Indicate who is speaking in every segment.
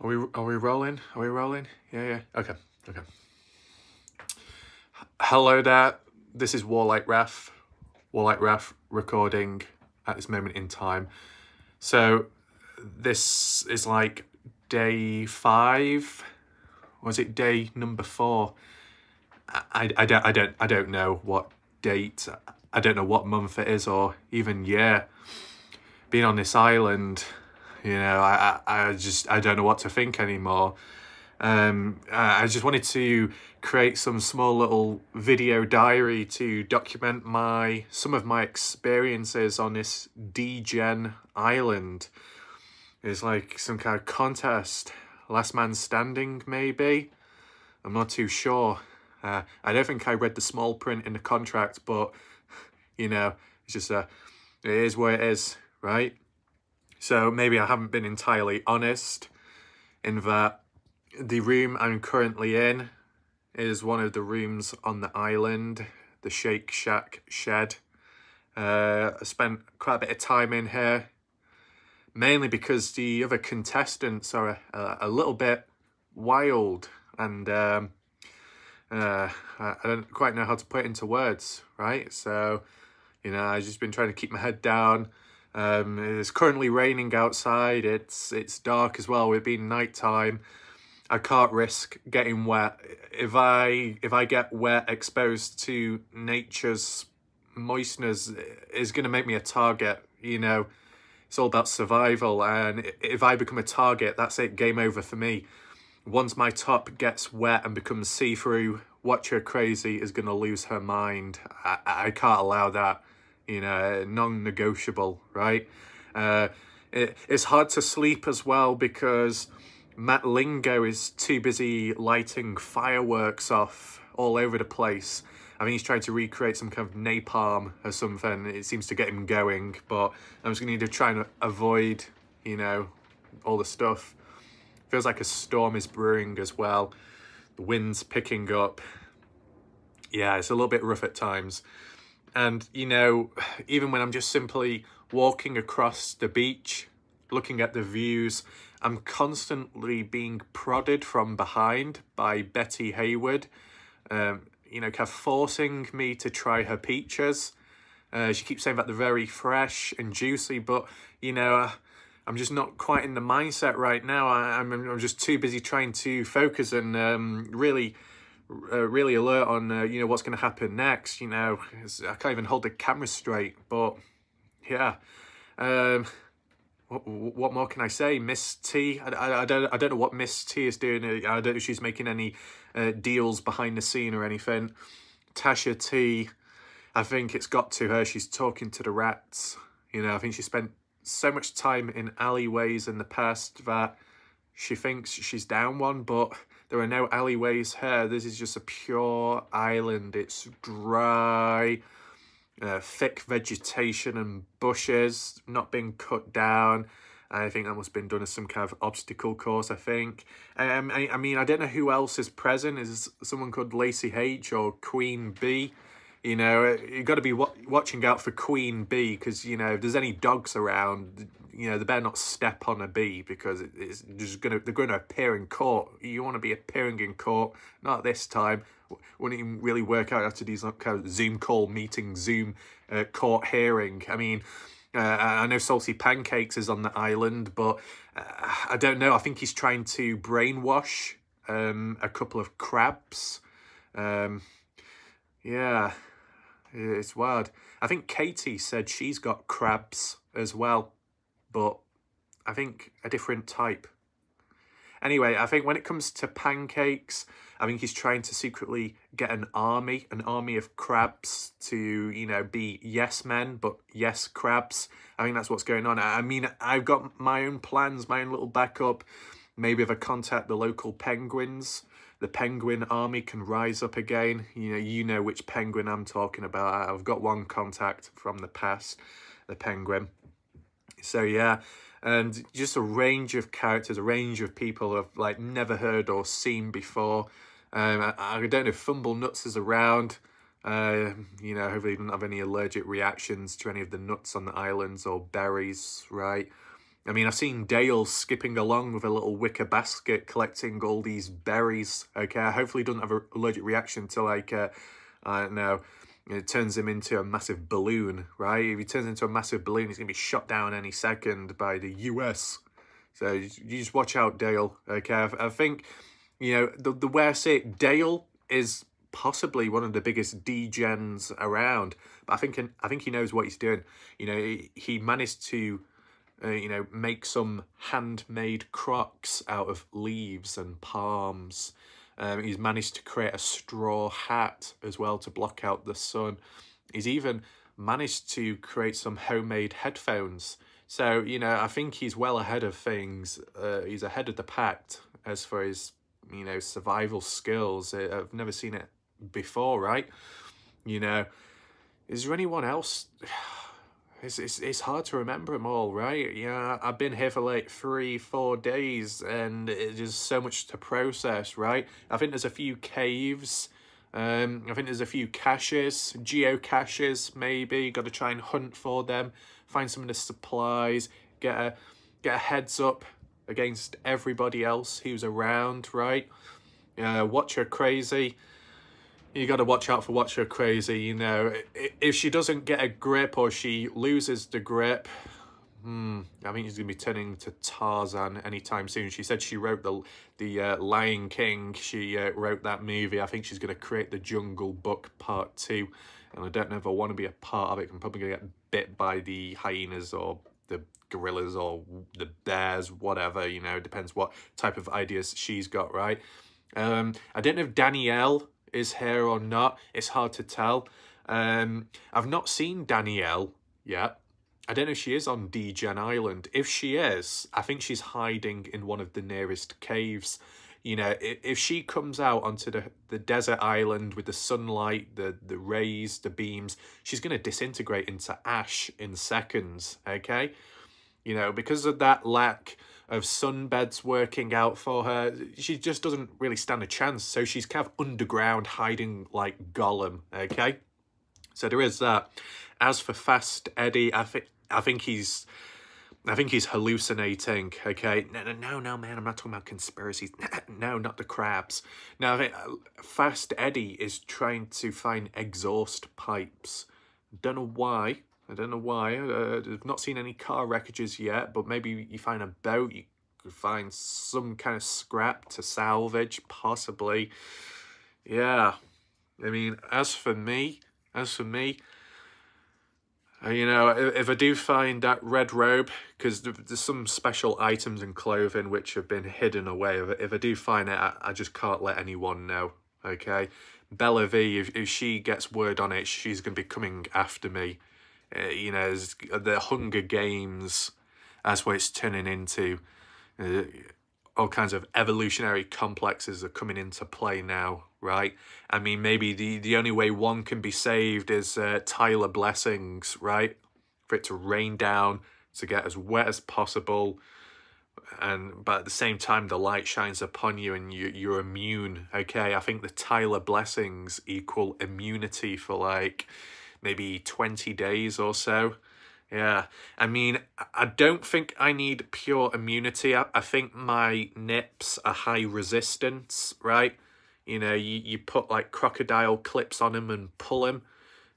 Speaker 1: Are we are we rolling? Are we rolling? Yeah, yeah. Okay, okay. Hello there. This is Warlike Wrath. Warlike Wrath recording at this moment in time. So this is like day five. Was it day number four? I, I, don't I don't I don't know what date. I don't know what month it is or even year. Being on this island you know, I, I, just I don't know what to think anymore. Um, I just wanted to create some small little video diary to document my some of my experiences on this degen island. It's like some kind of contest, last man standing maybe. I'm not too sure. Uh, I don't think I read the small print in the contract, but you know, it's just a, it is what it is, right? So maybe I haven't been entirely honest in that the room I'm currently in is one of the rooms on the island, the Shake Shack shed. Uh, I spent quite a bit of time in here, mainly because the other contestants are a, a little bit wild and um, uh, I don't quite know how to put it into words, right? So, you know, I've just been trying to keep my head down, um, it's currently raining outside. It's it's dark as well. It being night time. I can't risk getting wet. If I if I get wet, exposed to nature's moistness, is going to make me a target. You know, it's all about survival. And if I become a target, that's it. Game over for me. Once my top gets wet and becomes see through, Watcher Crazy is going to lose her mind. I, I can't allow that you know, non-negotiable, right? Uh, it, it's hard to sleep as well because Matt Lingo is too busy lighting fireworks off all over the place. I mean, he's trying to recreate some kind of napalm or something. It seems to get him going, but I'm just going to need to try and avoid, you know, all the stuff. Feels like a storm is brewing as well. The wind's picking up. Yeah, it's a little bit rough at times. And, you know, even when I'm just simply walking across the beach, looking at the views, I'm constantly being prodded from behind by Betty Hayward, um, you know, kind of forcing me to try her peaches. Uh, she keeps saying that they're very fresh and juicy, but, you know, I'm just not quite in the mindset right now. I, am I'm, I'm just too busy trying to focus and um, really uh, really alert on uh, you know what's going to happen next. You know, I can't even hold the camera straight. But yeah, um, what, what more can I say? Miss T. I, I, I don't I don't know what Miss T is doing. I don't know if she's making any uh, deals behind the scene or anything. Tasha T. I think it's got to her. She's talking to the rats. You know, I think she spent so much time in alleyways in the past that she thinks she's down one, but there are no alleyways here. This is just a pure island. It's dry, uh, thick vegetation and bushes not being cut down. I think that must have been done as some kind of obstacle course, I think. Um, I, I mean, I don't know who else is present. Is someone called Lacey H or Queen B? You know, you've got to be watching out for Queen Bee because, you know, if there's any dogs around, you know, they better not step on a bee because it's just to, they're to appear in court. You want to be appearing in court, not this time. Wouldn't even really work out after these kind of Zoom call meeting, Zoom uh, court hearing. I mean, uh, I know Salty Pancakes is on the island, but uh, I don't know. I think he's trying to brainwash um, a couple of crabs. Um, yeah, it's wild. I think Katie said she's got crabs as well, but I think a different type. Anyway, I think when it comes to pancakes, I think he's trying to secretly get an army, an army of crabs to, you know, be yes men, but yes crabs. I think that's what's going on. I mean, I've got my own plans, my own little backup. Maybe if I contact the local penguins, the penguin army can rise up again. You know, you know which penguin I'm talking about. I've got one contact from the past, the penguin. So yeah, and just a range of characters, a range of people I've like never heard or seen before. Um, I, I don't know if Fumble Nuts is around. Uh, you know, hopefully he doesn't have any allergic reactions to any of the nuts on the islands or berries, right? I mean, I've seen Dale skipping along with a little wicker basket collecting all these berries, okay? Hopefully he doesn't have an allergic reaction to, like, uh, I don't know, it turns him into a massive balloon, right? If he turns into a massive balloon, he's going to be shot down any second by the US. So you just watch out, Dale, okay? I, think, you know, the, the way I say it, Dale is possibly one of the biggest degens around. But I think I think he knows what he's doing. You know, he, he managed to uh, you know, make some handmade crocks out of leaves and palms. Um, he's managed to create a straw hat as well to block out the sun. He's even managed to create some homemade headphones. So, you know, I think he's well ahead of things. Uh, he's ahead of the pack as for his, you know, survival skills. I've never seen it before, right? You know, is there anyone else? It's, it's, it's hard to remember them all, right? Yeah, I've been here for like three, four days and just so much to process, right? I think there's a few caves. Um, I think there's a few caches, geocaches maybe. Got to try and hunt for them, find some of the supplies, get a, get a heads up against everybody else who's around, right? Uh, watch her crazy you got to watch out for watch her crazy. You know, if she doesn't get a grip or she loses the grip, hmm, I think she's gonna be turning to Tarzan anytime soon. She said she wrote the the uh, Lion King. She uh, wrote that movie. I think she's gonna create the Jungle Book Part Two, and I don't know if I want to be a part of it. I'm probably gonna get bit by the hyenas or the gorillas or the bears, whatever. You know, depends what type of ideas she's got. Right. Um, I don't know if Danielle is here or not. It's hard to tell. Um, I've not seen Danielle yet. I don't know if she is on Degen Island. If she is, I think she's hiding in one of the nearest caves. You know, if, if she comes out onto the, the desert island with the sunlight, the, the rays, the beams, she's going to disintegrate into ash in seconds, okay? You know, because of that lack of sunbeds working out for her. She just doesn't really stand a chance. So she's kind of underground hiding like Gollum, okay? So there is that. As for Fast Eddie, I think I think he's I think he's hallucinating, okay? No, no, no, man, I'm not talking about conspiracies. No, not the crabs. Now, uh, Fast Eddie is trying to find exhaust pipes. Don't know why, I don't know why. Uh, I've not seen any car wreckages yet, but maybe you find a boat, you could find some kind of scrap to salvage, possibly. Yeah. I mean, as for me, as for me, uh, you know, if, if I do find that red robe, because there's some special items and clothing which have been hidden away. If, if I do find it, I, I just can't let anyone know, okay? Bella V, if, if she gets word on it, she's going to be coming after me uh, you know, the Hunger Games, that's what it's turning into. Uh, all kinds of evolutionary complexes are coming into play now, right? I mean, maybe the, the only way one can be saved is uh, Tyler Blessings, right? For it to rain down, to get as wet as possible, and but at the same time the light shines upon you and you, you're immune, okay? I think the Tyler Blessings equal immunity for like maybe 20 days or so. Yeah, I mean, I don't think I need pure immunity. I, I think my nips are high resistance, right? You know, you, you put like crocodile clips on them and pull them,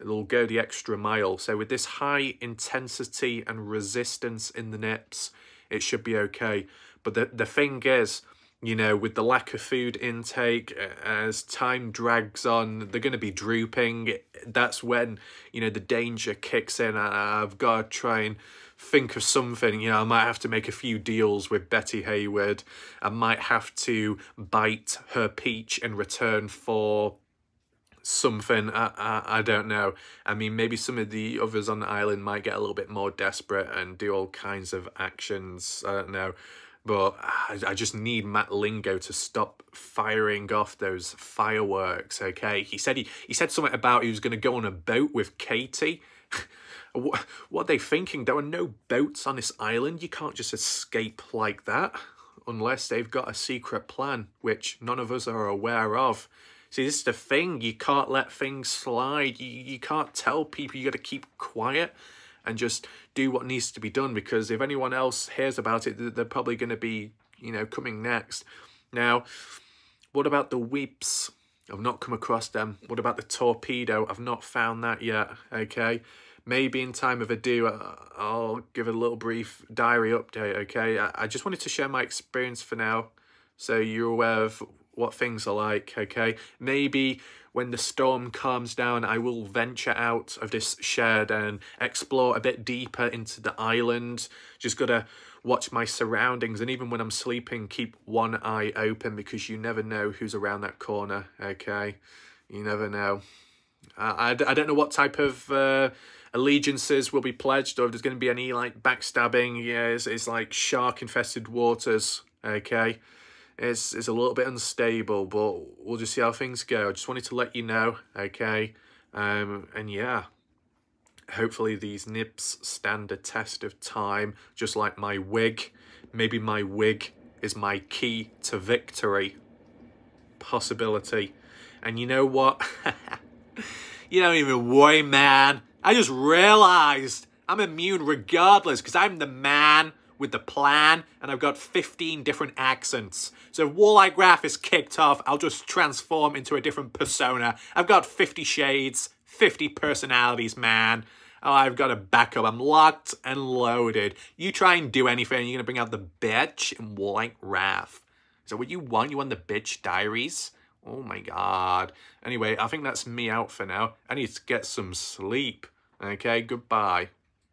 Speaker 1: it'll go the extra mile. So with this high intensity and resistance in the nips, it should be okay. But the, the thing is, you know, with the lack of food intake, as time drags on, they're going to be drooping. That's when, you know, the danger kicks in. I've got to try and think of something. You know, I might have to make a few deals with Betty Hayward. I might have to bite her peach in return for something. I, I, I don't know. I mean, maybe some of the others on the island might get a little bit more desperate and do all kinds of actions. I don't know. But I, I just need Matt Lingo to stop firing off those fireworks, okay? He said he, he said something about he was going to go on a boat with Katie. what, what are they thinking? There are no boats on this island. You can't just escape like that unless they've got a secret plan, which none of us are aware of. See, this is the thing. You can't let things slide. You, you can't tell people. You got to keep quiet. And just do what needs to be done because if anyone else hears about it, they're probably going to be, you know, coming next. Now, what about the Weeps? I've not come across them. What about the Torpedo? I've not found that yet, okay? Maybe in time of a uh, I'll give a little brief diary update, okay? I just wanted to share my experience for now so you're aware of what things are like, okay? Maybe when the storm calms down, I will venture out of this shed and explore a bit deeper into the island. Just gotta watch my surroundings and even when I'm sleeping, keep one eye open because you never know who's around that corner, okay? You never know. I, I, I don't know what type of uh, allegiances will be pledged or if there's going to be any like backstabbing. Yeah, it's, it's like shark-infested waters, okay? It's, it's a little bit unstable, but we'll just see how things go. I just wanted to let you know, okay? Um, and yeah, hopefully these nips stand a test of time, just like my wig. Maybe my wig is my key to victory. Possibility. And you know what? you don't even worry, man. I just realized I'm immune regardless because I'm the man with the plan, and I've got 15 different accents. So if Warlike Wrath is kicked off, I'll just transform into a different persona. I've got 50 shades, 50 personalities, man. Oh, I've got a backup. I'm locked and loaded. You try and do anything, you're going to bring out the bitch in Warlike Wrath. Is that what you want? You want the bitch diaries? Oh my god. Anyway, I think that's me out for now. I need to get some sleep. Okay, goodbye.